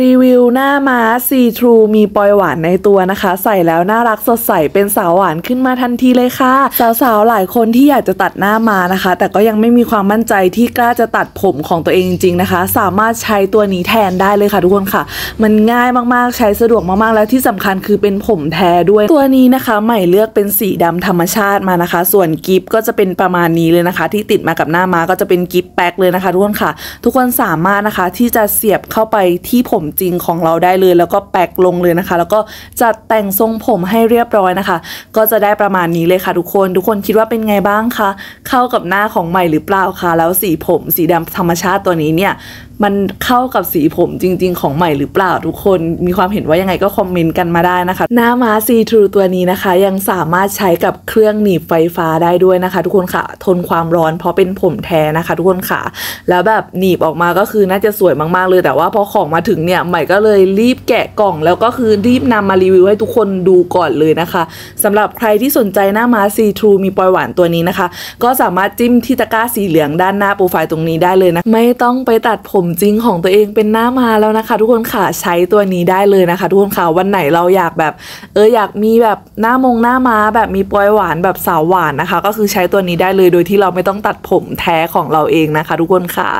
รีวิวหน้าม้าซีทรูมีปอยหวานในตัวนะคะ ใส่แล้วน่ารักสดใสเป็นสาวหวานขึ้นมาทันทีเลยค่ะ สาวๆหลายคนที่อยากจะตัดหน้าม้านะคะ แต่ก็ยังไม่มีความมั่นใจที่กล้าจะตัดผมของตัวเองจริงๆนะคะ สามารถใช้ตัวนี้แทนได้เลยค่ะทุกคนค่ะ มันง่ายมากๆใช้สะดวกมากๆแล้วที่สำคัญคือเป็นผมแท้ด้วยตัวนี้นะคะใหม่เลือกเป็นสีดำธรรมชาติมานะคะ ส่วนกิฟก็จะเป็นประมาณนี้เลยนะคะ ที่ติดมากับหน้าม้าก็จะเป็นกิฟแบ็คเลยนะคะทุกคนค่ะ ทุกคนสามารถนะคะที่จะเสียบเข้าไปที่ผมมจริงของเราได้เลย แล้วก็แปกลงเลยนะคะ แล้วก็จัดแต่งทรงผมให้เรียบร้อยนะคะ ก็จะได้ประมาณนี้เลยค่ะทุกคน ทุกคนคิดว่าเป็นไงบ้างคะเข้ากับหน้าของใหม่หรือเปล่าคะแล้วสีผมสีดำธรรมชาติตัวนี้เนี่ยมันเข้ากับสีผมจริง ๆ ของใหม่หรือเปล่าทุกคนมีความเห็นว่ายังไงก็คอมเมนต์กันมาได้นะคะ หน้าม้าซีทรูตัวนี้นะคะ ยังสามารถใช้กับเครื่องหนีบไฟฟ้าได้ด้วยนะคะ ทุกคนค่ะ ทนความร้อนเพราะเป็นผมแท้นะคะ ทุกคนค่ะ แล้วแบบหนีบออกมาก็คือน่าจะสวยมากๆเลยแต่ว่าพอของมาถึงเนี่ยใหม่ก็เลยรีบแกะกล่อง แล้วก็คือรีบนำมารีวิวให้ทุกคนดูก่อนเลยนะคะสำหรับใครที่สนใจหน้าม้าซีทรูมีปอยหวานตัวนี้นะคะ ก็สามารถจิ้มที่ตะกร้าสีเหลืองด้านหน้าโปรไฟล์ตรงนี้ได้เลยนะ ไม่ต้องไปตัดผมจริงของตัวเองเป็นหน้ามาแล้วนะคะ ทุกคนค่ะใช้ตัวนี้ได้เลยนะคะ ทุกคนค่ะวันไหนเราอยากแบบเอออยากมีแบบหน้ามงหน้าม้าแบบมีปอยหวานแบบสาวหวานนะคะ ก็คือใช้ตัวนี้ได้เลยโดยที่เราไม่ต้องตัดผมแท้ของเราเองนะคะ ทุกคนค่ะ